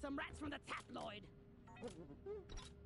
Some rats from the tabloid. Yeah!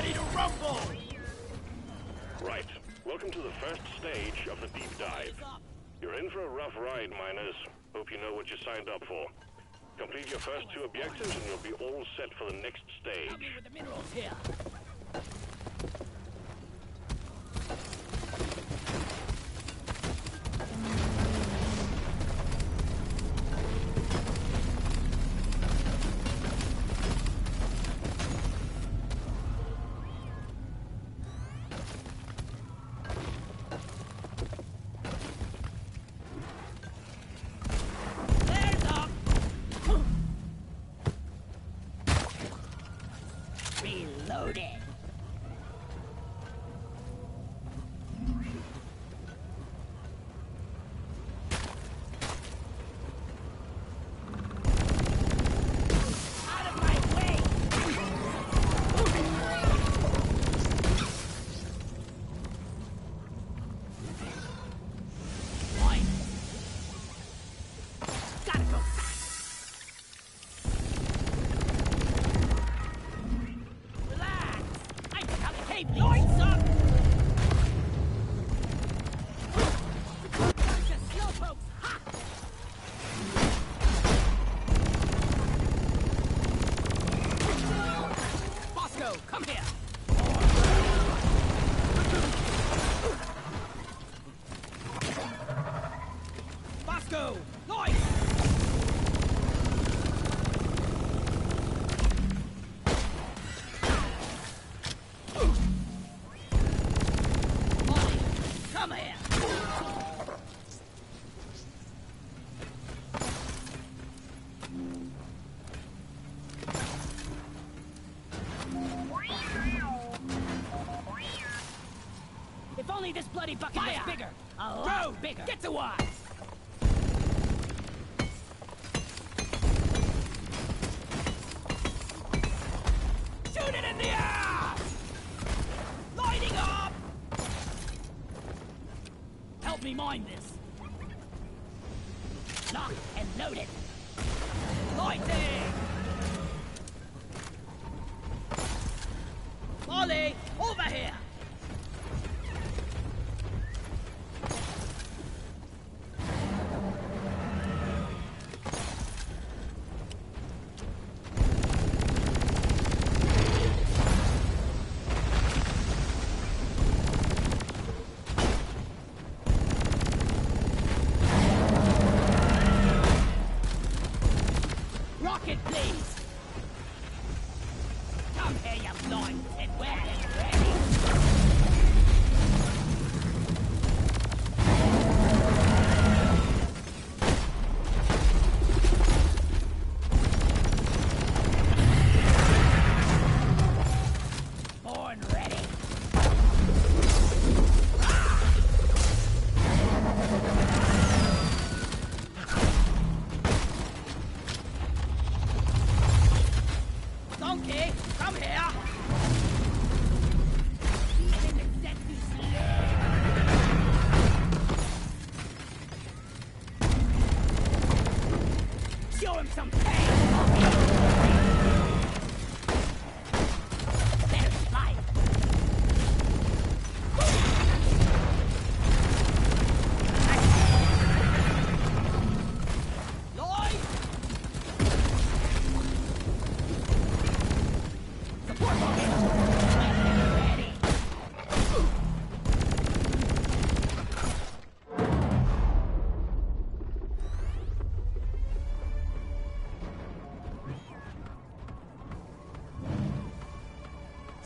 Ready to rumble! Right. Welcome to the first stage of the deep dive. You're in for a rough ride, miners. Hope you know what you signed up for. Complete your first two objectives and you'll be all set for the next stage. Come here! Bigger! Get to work!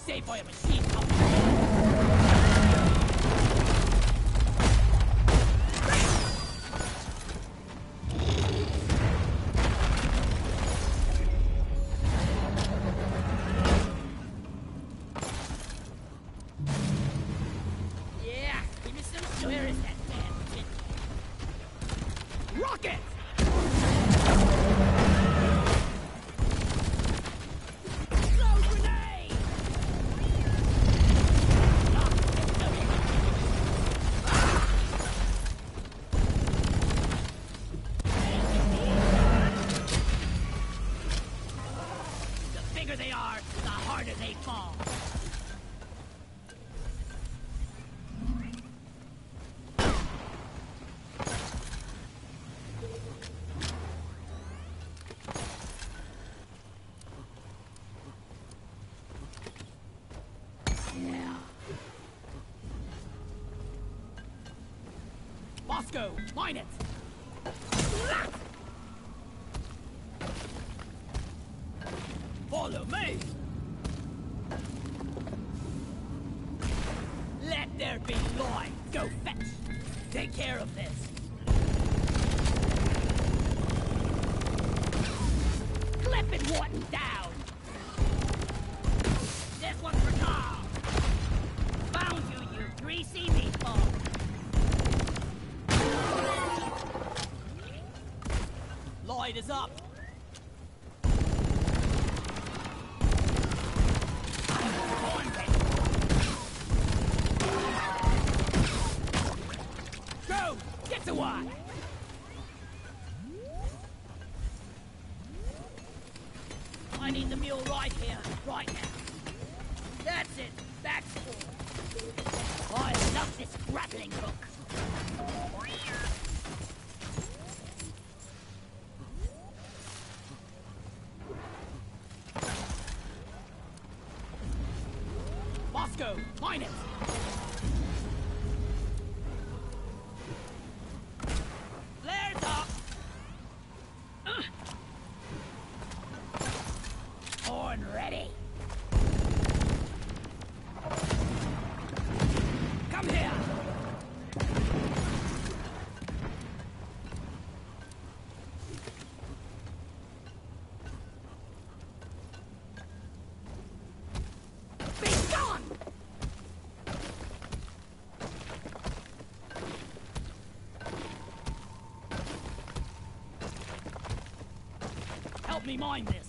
Save by a machine go. Mine it. Follow me. Let there be light. Go fetch. Take care of this. Clip it, Wharton, down. Mind this.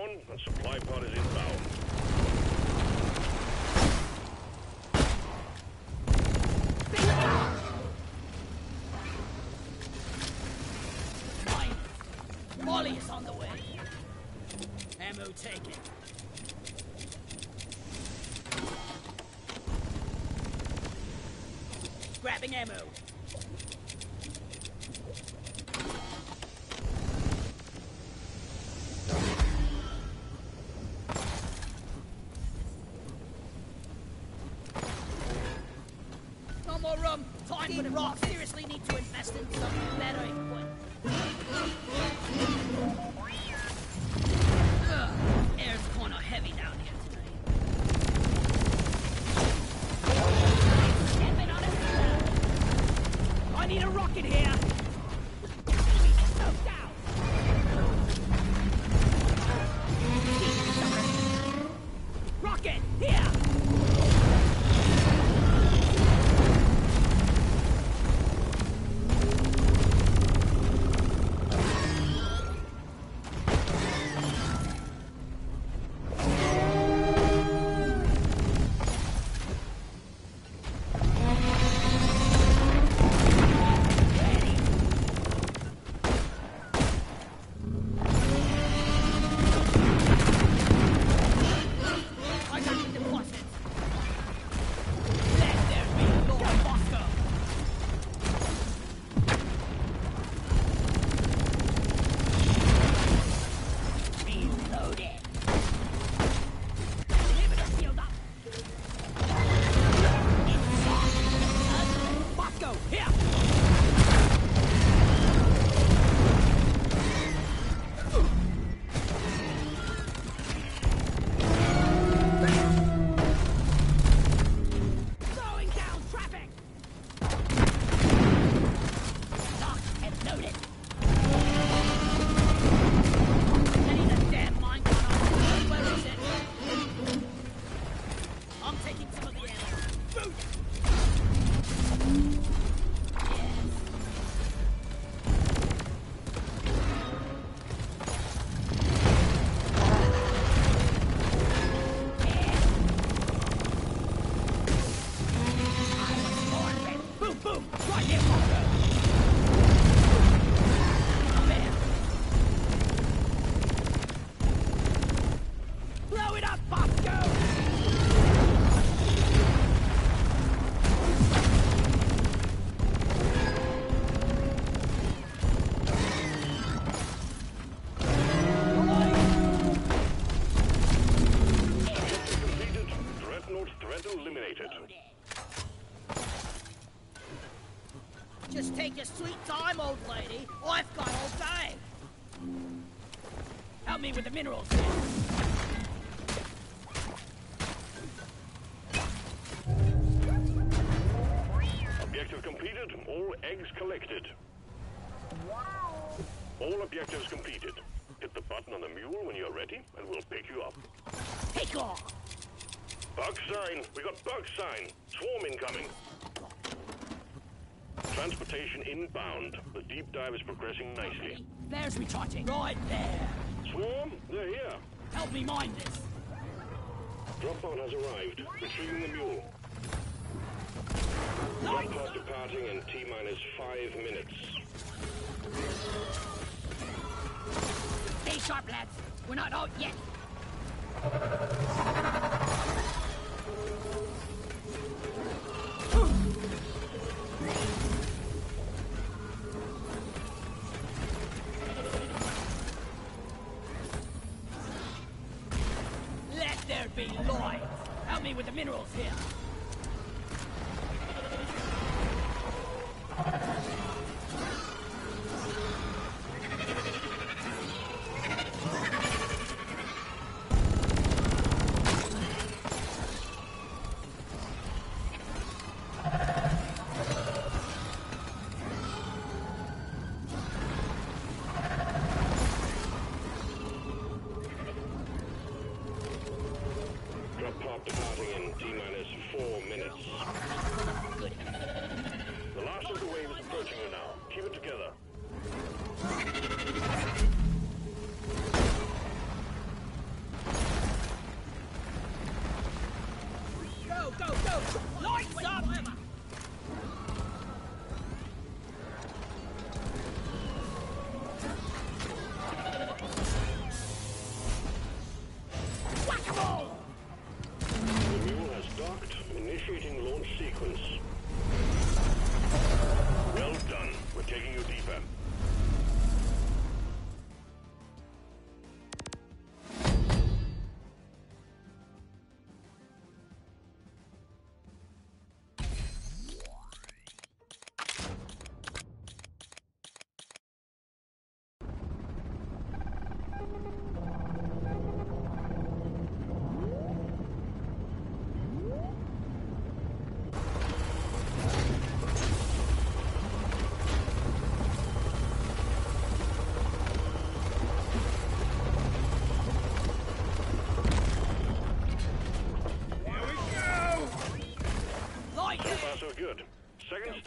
everyone. The supply pod is inbound. Molly is on the way. Ammo taken. Grabbing ammo. sign. Swarm incoming. Transportation inbound. The deep dive is progressing nicely. There's recharging. Right there. Swarm, they're here. Help me mind this. Drop pod has arrived. Retrieving the mule. Drop pod departing in T-minus five minutes. Stay sharp, lads. We're not out yet.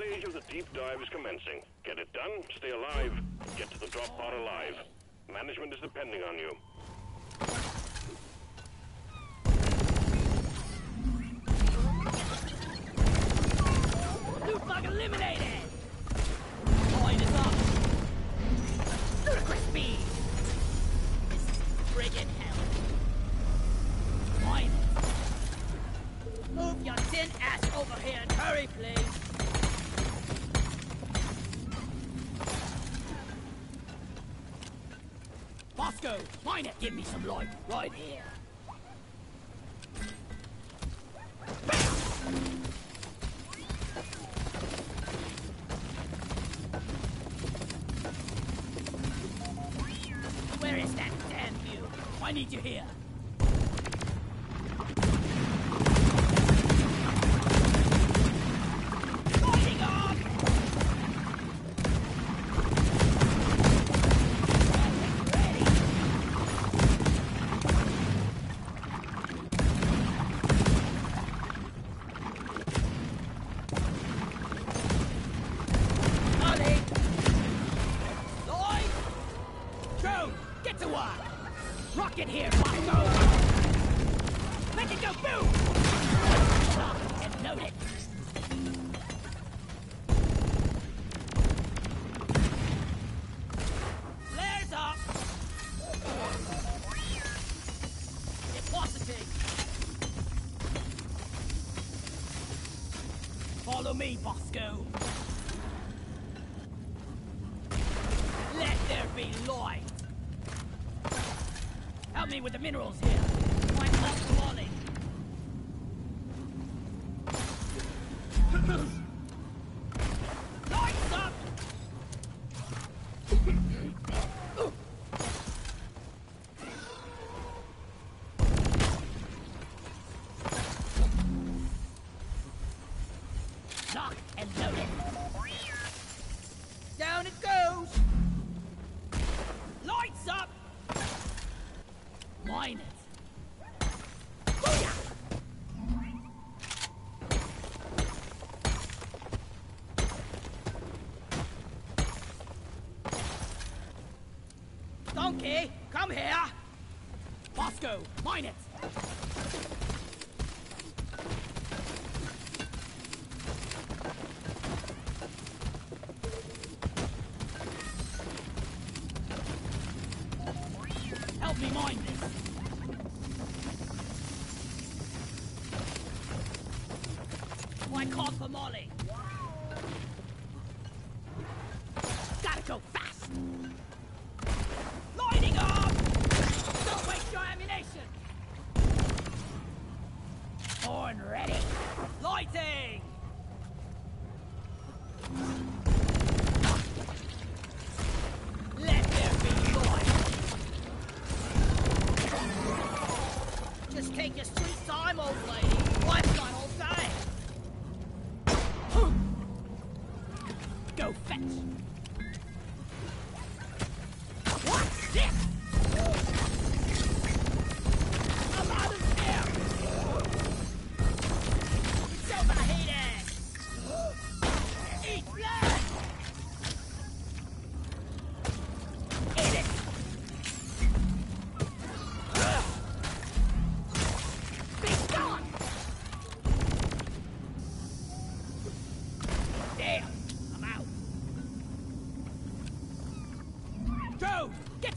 stage of the deep dive is commencing. Get it done, stay alive, get to the drop pod alive. Management is depending on you. You've eliminated! Bosco, mine it! Give me some light, right here. me with the minerals here. Okay, come here. Bosco, mine it. and ready. Lighting!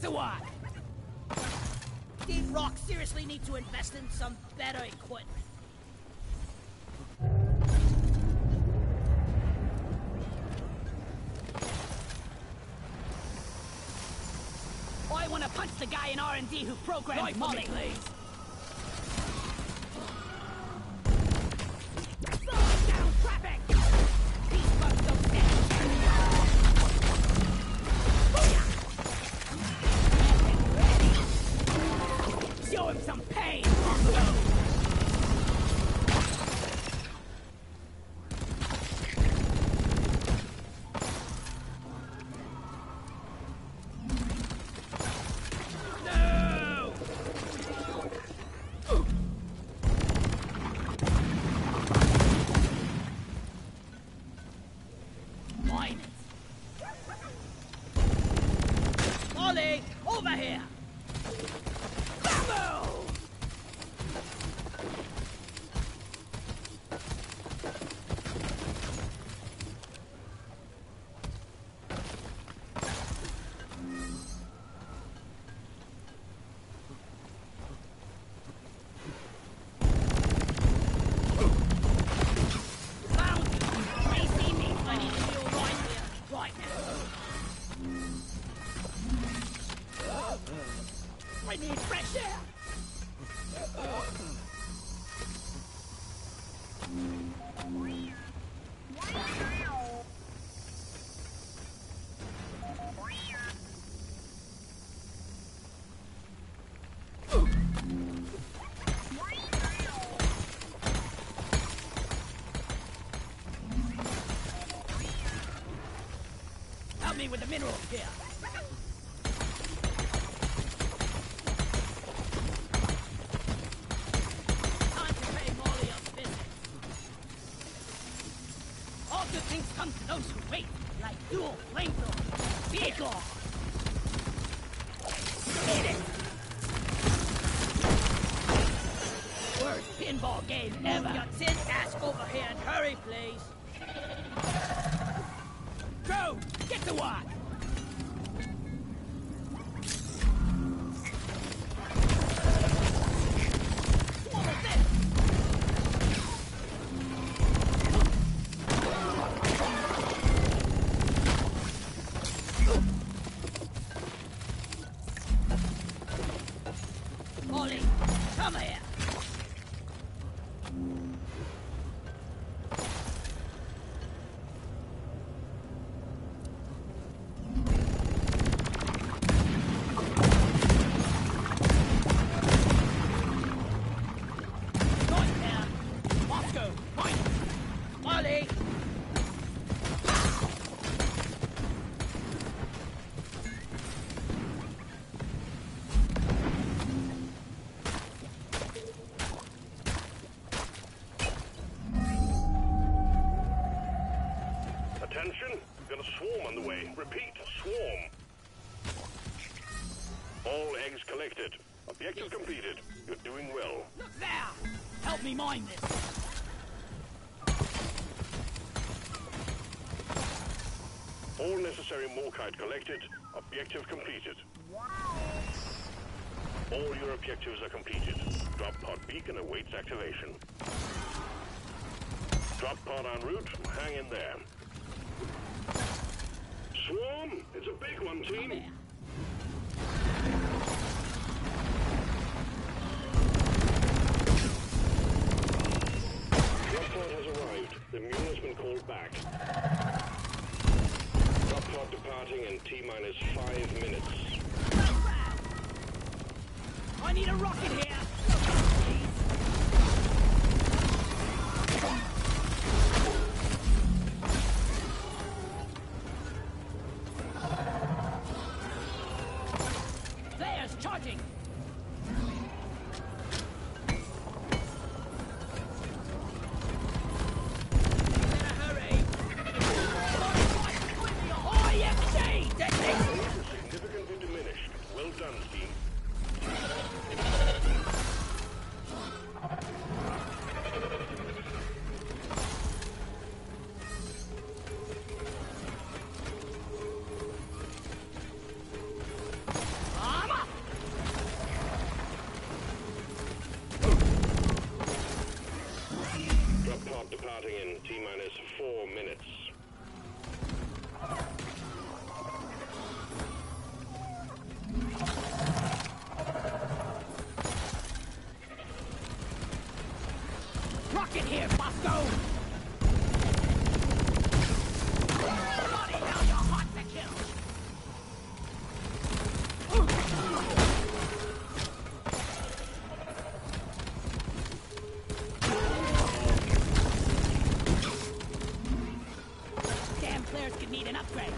do I? Deep Rock seriously need to invest in some better equipment. I want to punch the guy in R&D who programmed Molly. Please. with the minerals here. Morkite. Objective completed. All your objectives are completed. Drop pod beacon awaits activation. Drop pod en route. Hang in there. Swarm! It's a big one, team. Drop pod has arrived. The mule has been called back. Drop pod departing in T-minus five minutes. I need a rocket here! Players could need an upgrade.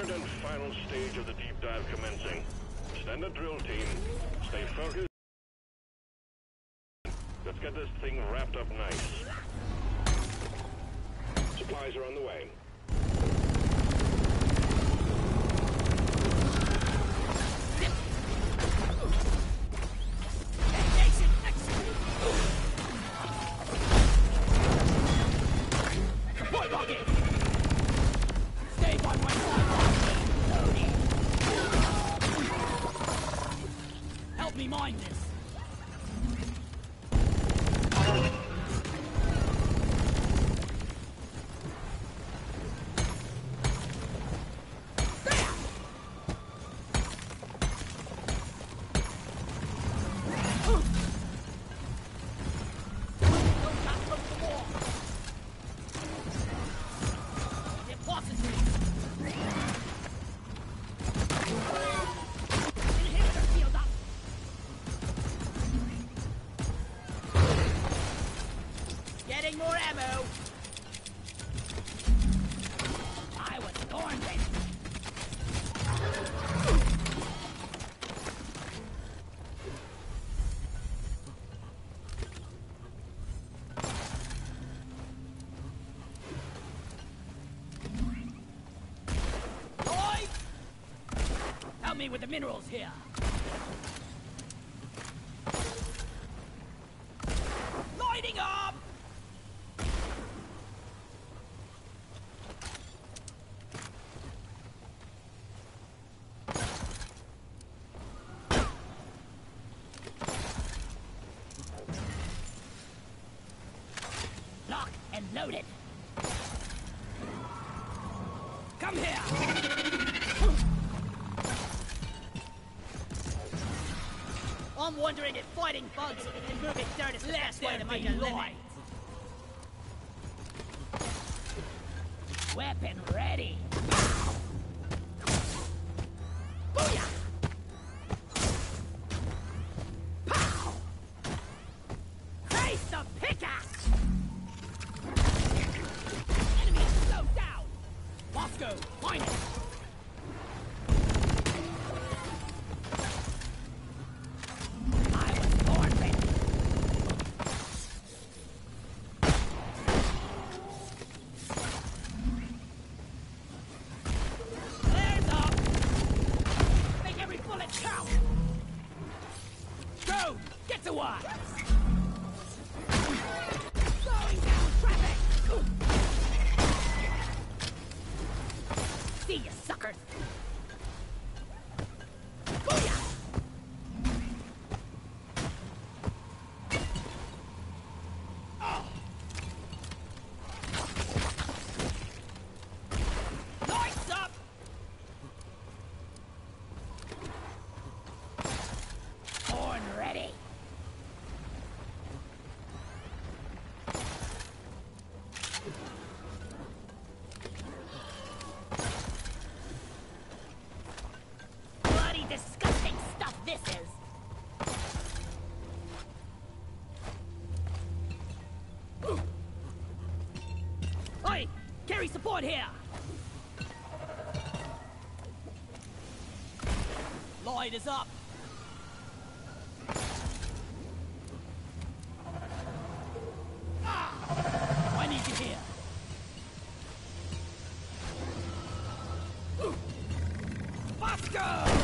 Third and final stage of the deep dive commencing. Standard drill team. Stay focused. Let's get this thing wrapped up nice. Supplies are on the way. Me mine this! with the minerals here. Bugs and moving dirt is the best way to make a living. out here! Lloyd is up! I need you here! Faster!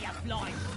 me, you blind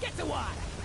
Get to water!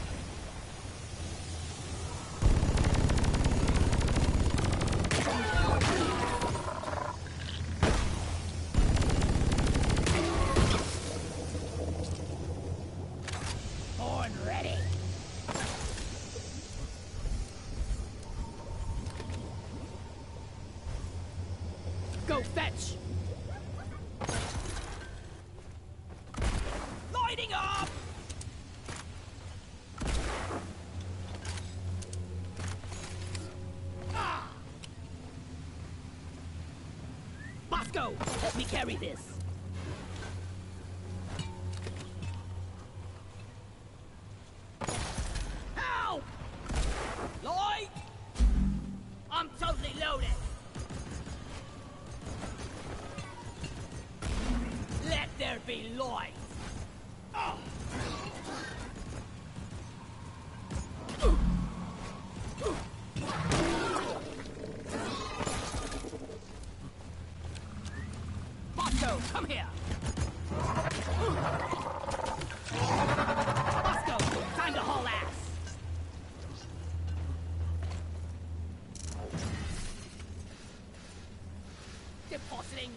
Carry this.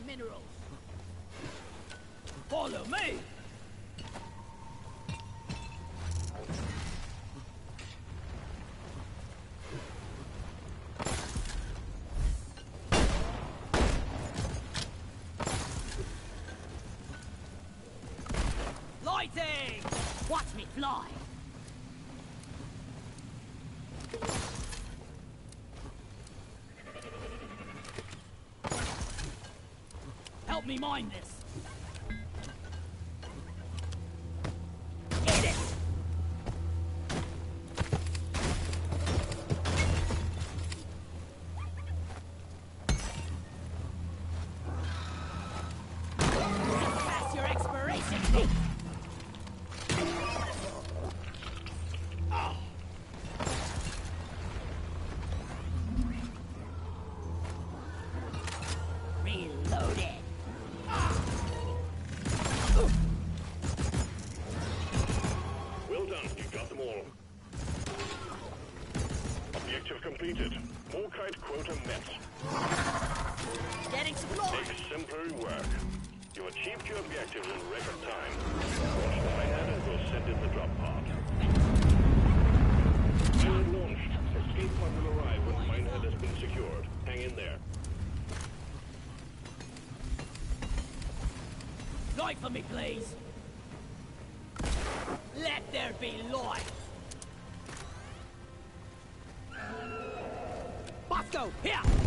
Minerals. Follow me. Lighting! Watch me fly! Me mine this! Completed. Morkite quota met. Getting supplies. Exemplary work. You achieved your objectives in record time. Launch the minehead and we'll send in the drop pod. Pilot launched. Escape pod will arrive when minehead has been secured. Hang in there. Light for me, please! Let there be light! Bosco, here!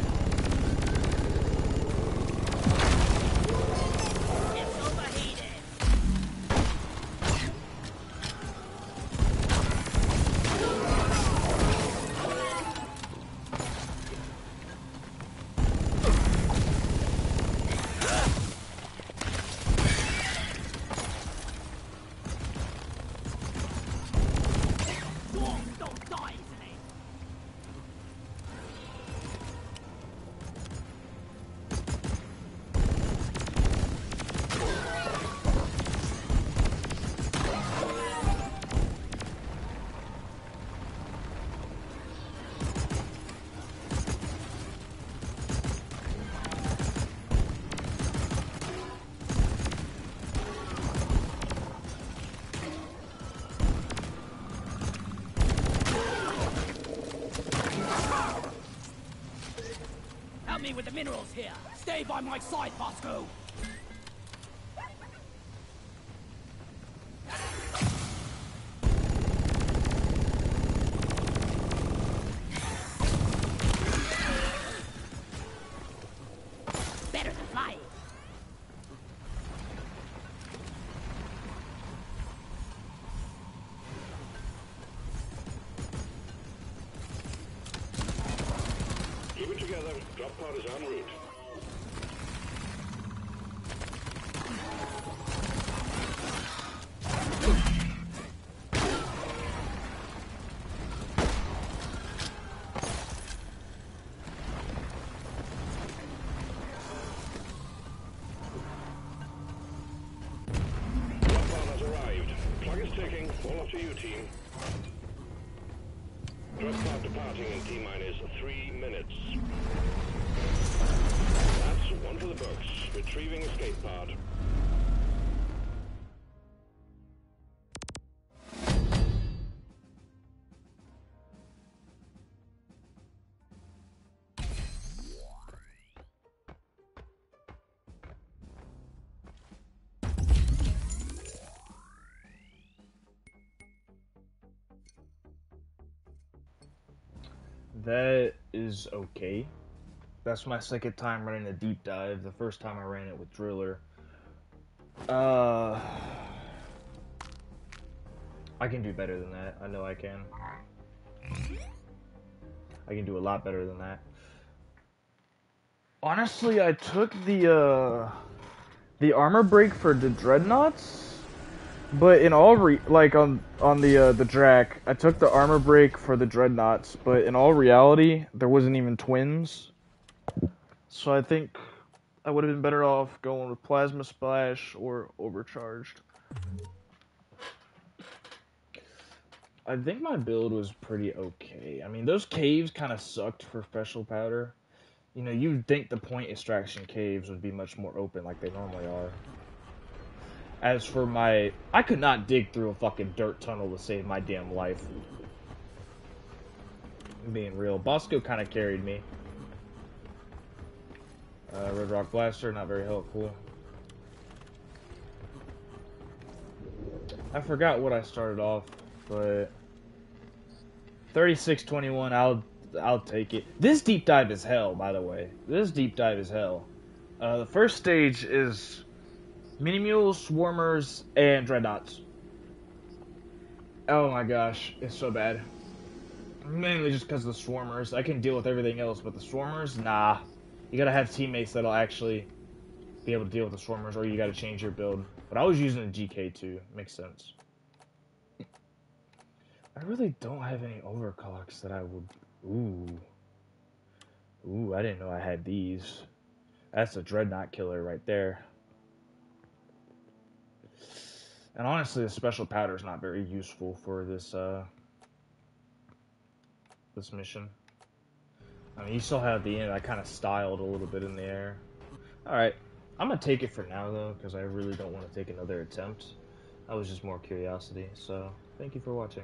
With the minerals here! Stay by my side, Bosco! That is okay. That's my second time running a deep dive. The first time I ran it with Driller. Uh, I can do better than that. I know I can. I can do a lot better than that. Honestly, I took the uh, the armor break for the dreadnoughts, but in all re like on on the uh, the DRAK, I took the armor break for the dreadnoughts, but in all reality, there wasn't even twins. So I think I would have been better off going with plasma splash or overcharged. I think my build was pretty okay. I mean, those caves kind of sucked for special powder. You know, you'd think the point extraction caves would be much more open like they normally are. As for my... I could not dig through a fucking dirt tunnel to save my damn life. Being real. Bosco kind of carried me. Uh, Red Rock Blaster, not very helpful. I forgot what I started off, but 3621, I'll I'll take it. This deep dive is hell, by the way. This deep dive is hell. Uh, the first stage is mini mules, swarmers, and dreadnoughts. Oh my gosh, it's so bad. Mainly just because of the swarmers. I can deal with everything else, but the swarmers, nah. You gotta have teammates that'll actually be able to deal with the swarmers, or you gotta change your build. But I was using the GK2. Makes sense. I really don't have any overclocks that I would... Ooh. Ooh, I didn't know I had these. That's a Dreadnought killer right there. And honestly, the special powder is not very useful for this, uh... This mission. I mean, you still at the end I kind of styled a little bit in the air. Alright, I'm going to take it for now, though, because I really don't want to take another attempt. That was just more curiosity, so thank you for watching.